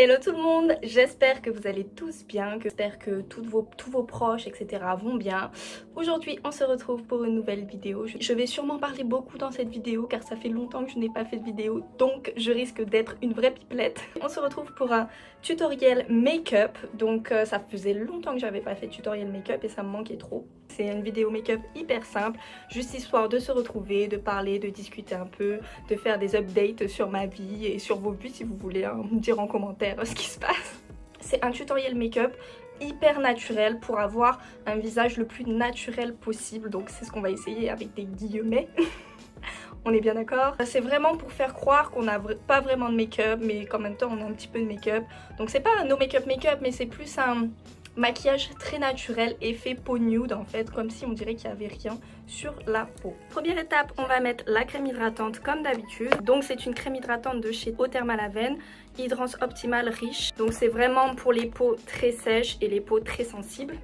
Hello tout le monde, j'espère que vous allez tous bien, j'espère que tous vos, tous vos proches etc vont bien. Aujourd'hui on se retrouve pour une nouvelle vidéo. Je vais sûrement parler beaucoup dans cette vidéo car ça fait longtemps que je n'ai pas fait de vidéo donc je risque d'être une vraie pipelette. On se retrouve pour un tutoriel make-up donc euh, ça faisait longtemps que j'avais pas fait de tutoriel make-up et ça me manquait trop. C'est une vidéo make-up hyper simple, juste histoire de se retrouver, de parler, de discuter un peu, de faire des updates sur ma vie et sur vos vues si vous voulez hein, me dire en commentaire ce qui se passe. C'est un tutoriel make-up hyper naturel pour avoir un visage le plus naturel possible. Donc c'est ce qu'on va essayer avec des guillemets. on est bien d'accord? C'est vraiment pour faire croire qu'on n'a pas vraiment de make-up mais qu'en même temps on a un petit peu de make-up. Donc c'est pas un no make-up make-up mais c'est plus un maquillage très naturel, effet peau nude en fait, comme si on dirait qu'il n'y avait rien sur la peau. Première étape, on va mettre la crème hydratante comme d'habitude. Donc c'est une crème hydratante de chez Eau Thermal Hydrance Optimal Riche. Donc c'est vraiment pour les peaux très sèches et les peaux très sensibles.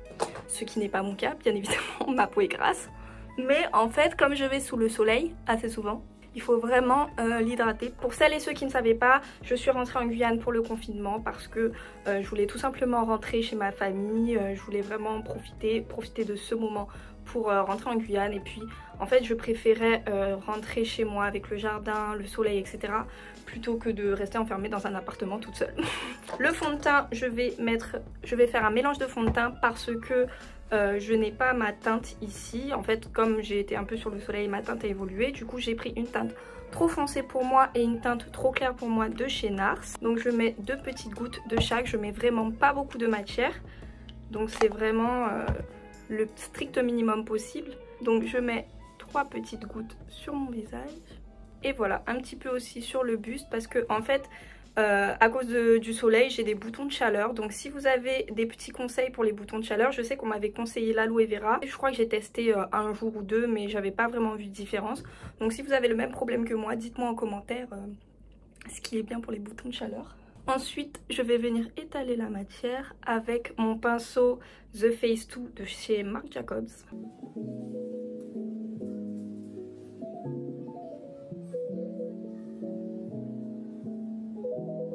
Ce qui n'est pas mon cas, bien évidemment, ma peau est grasse. Mais en fait, comme je vais sous le soleil assez souvent, il faut vraiment euh, l'hydrater. Pour celles et ceux qui ne savaient pas, je suis rentrée en Guyane pour le confinement parce que euh, je voulais tout simplement rentrer chez ma famille, euh, je voulais vraiment profiter, profiter de ce moment pour rentrer en Guyane et puis en fait je préférais rentrer chez moi avec le jardin, le soleil etc plutôt que de rester enfermée dans un appartement toute seule. le fond de teint je vais mettre, je vais faire un mélange de fond de teint parce que euh, je n'ai pas ma teinte ici. En fait, comme j'ai été un peu sur le soleil, ma teinte a évolué. Du coup, j'ai pris une teinte trop foncée pour moi et une teinte trop claire pour moi de chez NARS. Donc, je mets deux petites gouttes de chaque. Je mets vraiment pas beaucoup de matière. Donc, c'est vraiment euh, le strict minimum possible. Donc, je mets trois petites gouttes sur mon visage. Et voilà, un petit peu aussi sur le buste parce que, en fait, euh, à cause du soleil, j'ai des boutons de chaleur. Donc si vous avez des petits conseils pour les boutons de chaleur, je sais qu'on m'avait conseillé l'aloe vera. Je crois que j'ai testé euh, un jour ou deux, mais j'avais pas vraiment vu de différence. Donc si vous avez le même problème que moi, dites-moi en commentaire euh, ce qui est bien pour les boutons de chaleur. Ensuite, je vais venir étaler la matière avec mon pinceau The Face 2 de chez Marc Jacobs.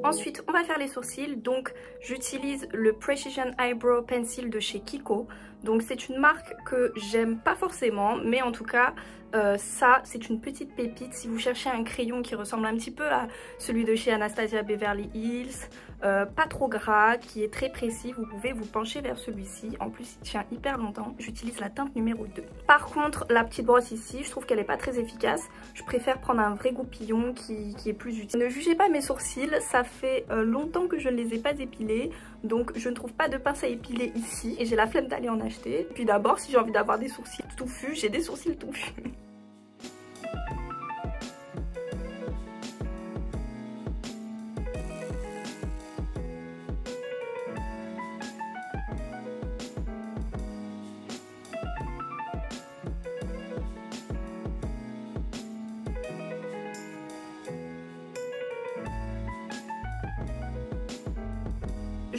Ensuite, on va faire les sourcils. Donc, j'utilise le Precision Eyebrow Pencil de chez Kiko. Donc, c'est une marque que j'aime pas forcément, mais en tout cas, euh, ça, c'est une petite pépite. Si vous cherchez un crayon qui ressemble un petit peu à celui de chez Anastasia Beverly Hills, euh, pas trop gras, qui est très précis, vous pouvez vous pencher vers celui-ci. En plus, il tient hyper longtemps. J'utilise la teinte numéro 2. Par contre, la petite brosse ici, je trouve qu'elle est pas très efficace. Je préfère prendre un vrai goupillon qui, est plus utile. Ne jugez pas mes sourcils, ça fait euh, longtemps que je ne les ai pas épilés. Donc, je ne trouve pas de pince à épiler ici. Et j'ai la flemme d'aller en acheter. Puis d'abord, si j'ai envie d'avoir des sourcils touffus, j'ai des sourcils touffus.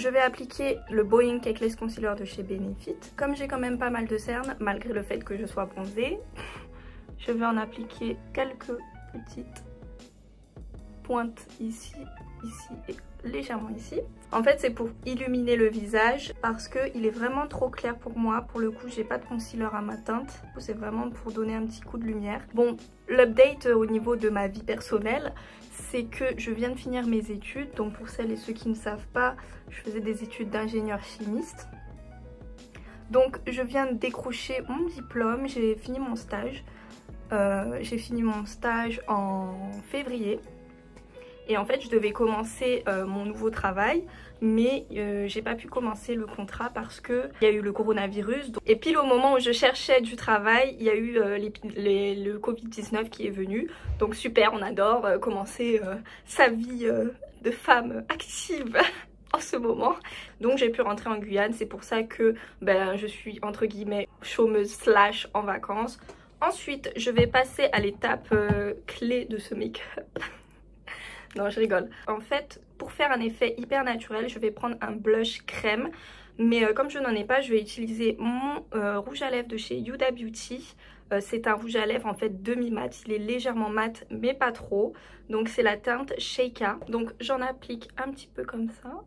Je vais appliquer le Boeing Cakeless Concealer de chez Benefit. Comme j'ai quand même pas mal de cernes, malgré le fait que je sois bronzée, je vais en appliquer quelques petites pointes ici, ici et légèrement ici. En fait c'est pour illuminer le visage parce qu'il est vraiment trop clair pour moi. Pour le coup j'ai pas de concealer à ma teinte. C'est vraiment pour donner un petit coup de lumière. Bon l'update au niveau de ma vie personnelle c'est que je viens de finir mes études. Donc pour celles et ceux qui ne savent pas, je faisais des études d'ingénieur chimiste. Donc je viens de décrocher mon diplôme, j'ai fini mon stage. Euh, j'ai fini mon stage en février. Et en fait, je devais commencer euh, mon nouveau travail, mais euh, j'ai pas pu commencer le contrat parce que il y a eu le coronavirus. Et puis au moment où je cherchais du travail, il y a eu euh, le Covid-19 qui est venu. Donc super, on adore commencer sa vie de femme active en ce moment. Donc j'ai pu rentrer en Guyane, c'est pour ça que ben, je suis entre guillemets chômeuse slash en vacances. Ensuite, je vais passer à l'étape clé de ce make-up. Non, je rigole. En fait, pour faire un effet hyper naturel, je vais prendre un blush crème. Mais euh, comme je n'en ai pas, je vais utiliser mon euh, rouge à lèvres de chez Yuda Beauty. Euh, c'est un rouge à lèvres en fait demi-mat. Il est légèrement mat mais pas trop. Donc c'est la teinte Sheikah. Donc j'en applique un petit peu comme ça.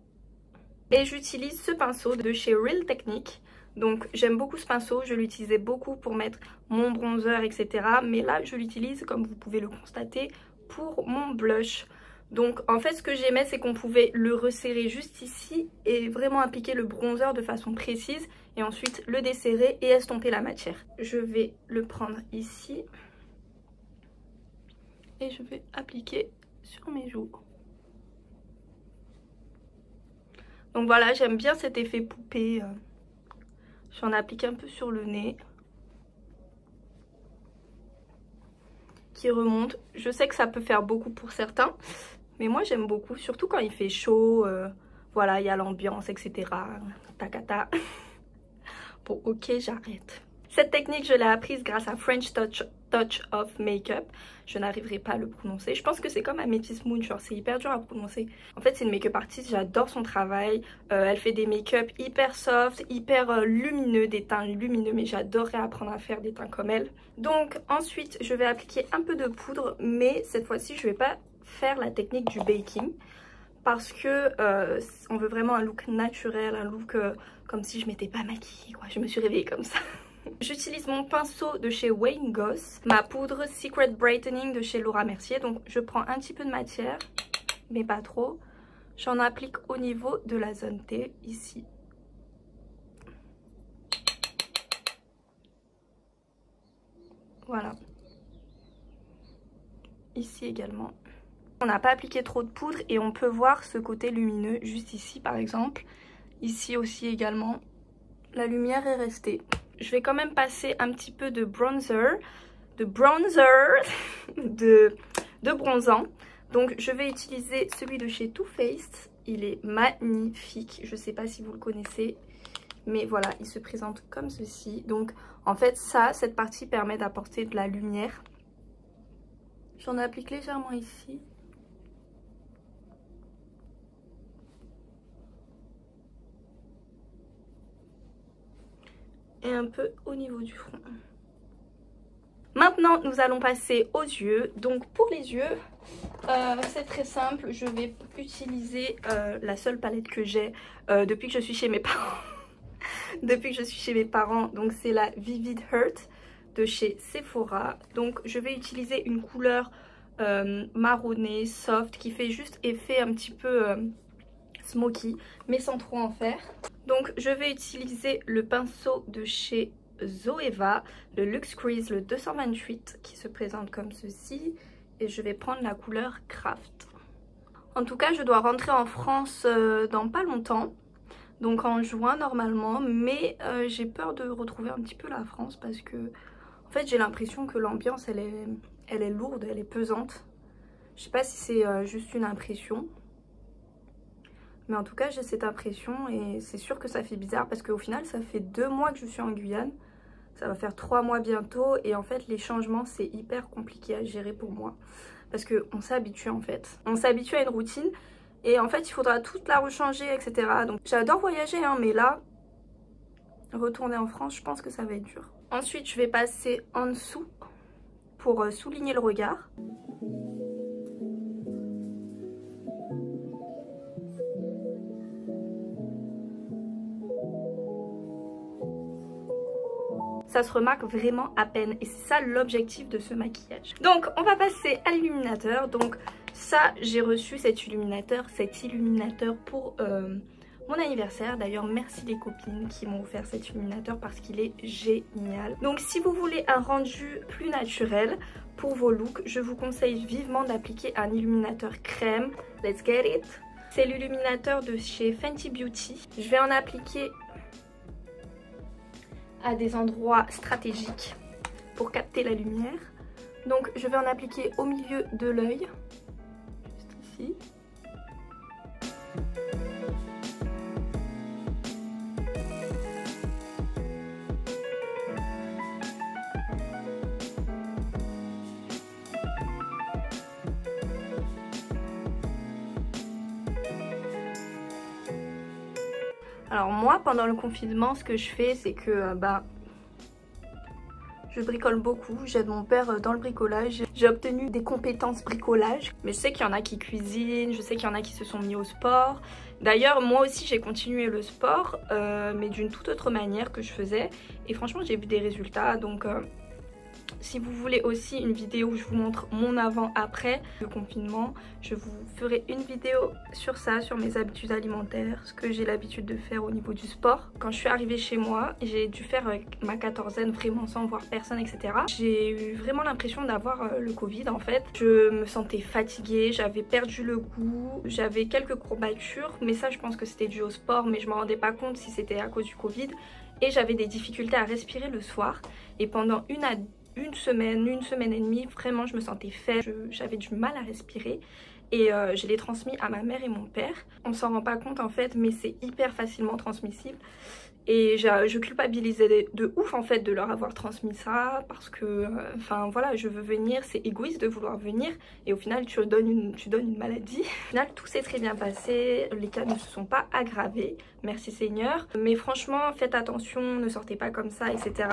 Et j'utilise ce pinceau de chez Real Technique. Donc j'aime beaucoup ce pinceau, je l'utilisais beaucoup pour mettre mon bronzer etc. Mais là je l'utilise comme vous pouvez le constater pour mon blush. Donc en fait ce que j'aimais c'est qu'on pouvait le resserrer juste ici et vraiment appliquer le bronzer de façon précise et ensuite le desserrer et estomper la matière. Je vais le prendre ici et je vais appliquer sur mes joues. Donc voilà j'aime bien cet effet poupée. Euh. J'en applique un peu sur le nez. Qui remonte. Je sais que ça peut faire beaucoup pour certains. Mais moi j'aime beaucoup, surtout quand il fait chaud, euh, voilà, il y a l'ambiance, etc. Takata. bon, ok, j'arrête. Cette technique, je l'ai apprise grâce à French Touch, of Makeup. Je n'arriverai pas à le prononcer. Je pense que c'est comme Amethyst Moon, genre c'est hyper dur à prononcer. En fait, c'est une make-up artiste, j'adore son travail. Euh, elle fait des make-up hyper soft, hyper euh, lumineux, des teints lumineux, mais j'adorerais apprendre à faire des teints comme elle. Donc ensuite, je vais appliquer un peu de poudre, mais cette fois-ci, je vais pas faire la technique du baking parce que euh, on veut vraiment un look naturel, un look euh, comme si je m'étais pas maquillée quoi. Je me suis réveillée comme ça. J'utilise mon pinceau de chez Wayne Goss, ma poudre Secret Brightening de chez Laura Mercier. Donc je prends un petit peu de matière, mais pas trop. J'en applique au niveau de la zone T, ici. Voilà. Ici également. On n'a pas appliqué trop de poudre et on peut voir ce côté lumineux juste ici par exemple. Ici aussi également, la lumière est restée. Je vais quand même passer un petit peu de bronzer, de bronzer, de, de bronzant. Donc je vais utiliser celui de chez Too Faced. Il est magnifique, je ne sais pas si vous le connaissez. Mais voilà, il se présente comme ceci. Donc en fait ça, cette partie permet d'apporter de la lumière. J'en applique légèrement ici. Et un peu au niveau du front. Maintenant, nous allons passer aux yeux. Donc pour les yeux, euh, c'est très simple. Je vais utiliser euh, la seule palette que j'ai euh, depuis que je suis chez mes parents. depuis que je suis chez mes parents. Donc c'est la Vivid Heart de chez Sephora. Donc je vais utiliser une couleur marronnée, soft, qui fait juste effet un petit peu smoky, mais sans trop en faire. Donc je vais utiliser le pinceau de chez Zoeva, le Luxe Crease, le 228, qui se présente comme ceci. Et je vais prendre la couleur Craft. En tout cas, je dois rentrer en France euh, dans pas longtemps. Donc en juin normalement, mais euh, j'ai peur de retrouver un petit peu la France parce que en fait j'ai l'impression que l'ambiance elle est, elle est lourde, elle est pesante. Je sais pas si c'est euh, juste une impression, mais en tout cas, j'ai cette impression et c'est sûr que ça fait bizarre parce qu'au final, ça fait deux mois que je suis en Guyane. Ça va faire trois mois bientôt et en fait, les changements, c'est hyper compliqué à gérer pour moi. Parce qu'on s'habitue en fait. On s'habitue à une routine et en fait, il faudra toute la rechanger, etc. Donc j'adore voyager, hein, mais là, retourner en France, je pense que ça va être dur. Ensuite, je vais passer en dessous pour euh, souligner le regard. Ça se remarque vraiment à peine et c'est ça l'objectif de ce maquillage. Donc on va passer à l'illuminateur. Donc ça j'ai reçu cet illuminateur, cet illuminateur pour euh, mon anniversaire. D'ailleurs merci les copines qui m'ont offert cet illuminateur parce qu'il est génial. Donc si vous voulez un rendu plus naturel pour vos looks, je vous conseille vivement d'appliquer un illuminateur crème. Let's get it c'est l'illuminateur de chez Fenty Beauty. Je vais en appliquer des endroits stratégiques pour capter la lumière. Donc je vais en appliquer au milieu de l'œil, juste ici. Alors moi, pendant le confinement, ce que je fais, c'est que euh, bah, Je bricole beaucoup, j'aide mon père dans le bricolage. J'ai obtenu des compétences bricolage. Mais je sais qu'il y en a qui cuisinent, je sais qu'il y en a qui se sont mis au sport. D'ailleurs, moi aussi j'ai continué le sport, euh, mais d'une toute autre manière que je faisais. Et franchement, j'ai vu des résultats. Donc euh, si vous voulez aussi une vidéo où je vous montre mon avant-après le confinement, je vous ferai une vidéo sur ça, sur mes habitudes alimentaires, ce que j'ai l'habitude de faire au niveau du sport. Quand je suis arrivée chez moi, j'ai dû faire euh, ma quatorzaine vraiment sans voir personne, etc. J'ai eu vraiment l'impression d'avoir euh, le Covid en fait. Je me sentais fatiguée, j'avais perdu le goût, j'avais quelques courbatures, mais ça je pense que c'était dû au sport, mais je me rendais pas compte si c'était à cause du Covid. Et j'avais des difficultés à respirer le soir. Et pendant une à une semaine, une semaine et demie, vraiment je me sentais faible, j'avais du mal à respirer et euh, je l'ai transmis à ma mère et mon père. On s'en rend pas compte en fait mais c'est hyper facilement transmissible et je culpabilisais de ouf en fait de leur avoir transmis ça parce que, euh, enfin voilà, je veux venir, c'est égoïste de vouloir venir et au final tu donnes une, tu donnes une maladie. Au final tout s'est très bien passé, les cas ne se sont pas aggravés, merci Seigneur. Mais franchement faites attention, ne sortez pas comme ça etc.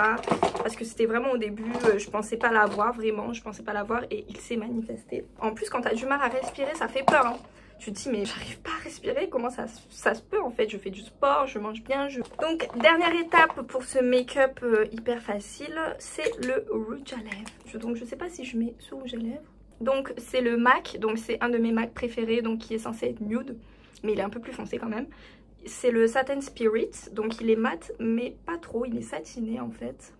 Parce que c'était vraiment au début, euh, je pensais pas l'avoir vraiment, je pensais pas l'avoir et il s'est manifesté. En plus quand t'as du mal à respirer ça fait peur hein tu te dis mais j'arrive pas à respirer, comment ça, ça, se peut en fait? Je fais du sport, je mange bien. Je... Donc dernière étape pour ce make-up euh, hyper facile, c'est le rouge à lèvres. donc je sais pas si je mets ce rouge à lèvres. Donc c'est le MAC, donc c'est un de mes MAC préférés, donc qui est censé être nude, mais il est un peu plus foncé quand même. C'est le Satin Spirit, donc il est mat, mais pas trop, il est satiné en fait.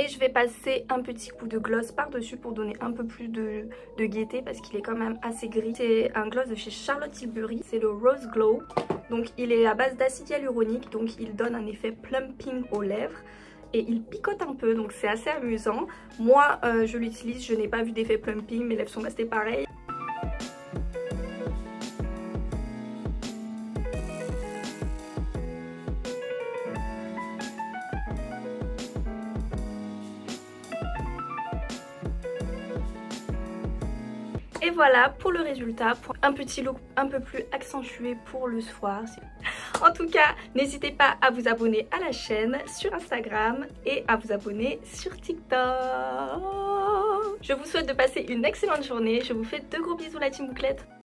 Et je vais passer un petit coup de gloss par-dessus pour donner un peu plus de, gaieté parce qu'il est quand même assez gris. C'est un gloss de chez Charlotte Tilbury, c'est le Rose Glow. Donc il est à base d'acide hyaluronique, donc il donne un effet plumping aux lèvres et il picote un peu donc c'est assez amusant. Moi euh, je l'utilise, je n'ai pas vu d'effet plumping, mes lèvres sont restées pareilles. Et voilà pour le résultat, pour un petit look un peu plus accentué pour le soir. En tout cas, n'hésitez pas à vous abonner à la chaîne sur Instagram et à vous abonner sur TikTok. Je vous souhaite de passer une excellente journée. Je vous fais de gros bisous la team bouclette.